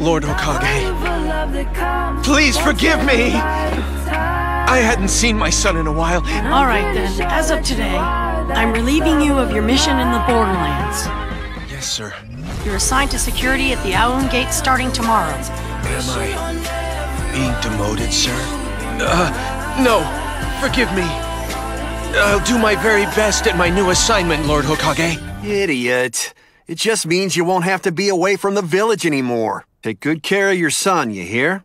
Lord Hokage. Please forgive me! I hadn't seen my son in a while. All right then, as of today, I'm relieving you of your mission in the Borderlands. Yes, sir. You're assigned to security at the Owl Gate starting tomorrow. Am I being demoted, sir? Uh, no. Forgive me. I'll do my very best at my new assignment, Lord Hokage. Idiot. It just means you won't have to be away from the village anymore. Take good care of your son, you hear?